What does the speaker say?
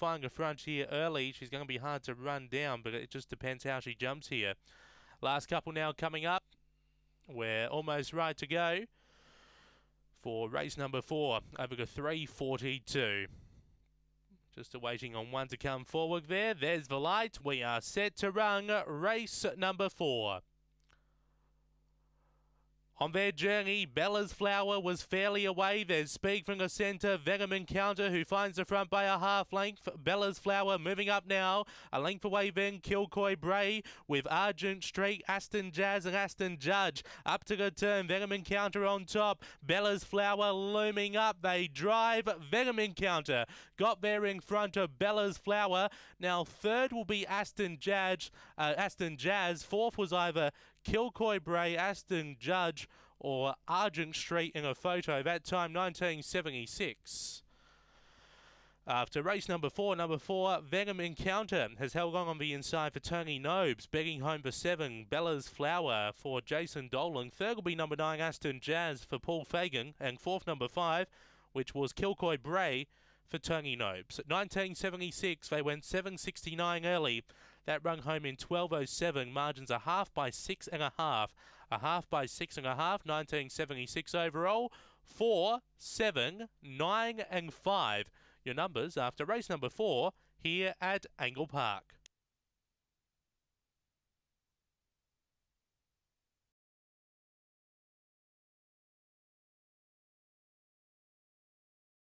flying a front here early. She's going to be hard to run down, but it just depends how she jumps here. Last couple now coming up. We're almost right to go for race number four over to 342. Just awaiting on one to come forward there. There's the light. We are set to run race number four. On their journey, Bella's Flower was fairly away. There's Speed from the centre, Venom Encounter, who finds the front by a half length. Bella's Flower moving up now. A length away then, Kilcoy Bray with Argent Street, Aston Jazz and Aston Judge. Up to the turn, Venom Encounter on top. Bella's Flower looming up. They drive Venom Encounter. Got there in front of Bella's Flower. Now third will be Aston Jazz. Uh, Aston Jazz. Fourth was either Kilcoy Bray, Aston Judge, or Argent Street in a photo. That time, 1976. After race number four, number four, Venom Encounter has held on on the inside for Tony Nobes, begging home for seven, Bella's Flower for Jason Dolan. Third will be number nine, Aston Jazz for Paul Fagan, and fourth, number five, which was Kilcoy Bray for Tony Nobes. At 1976, they went 769 early. That rung home in 1207. Margins a half by six and a half. A half by six and a half. 1976 overall. Four, seven, nine, and five. Your numbers after race number four here at Angle Park.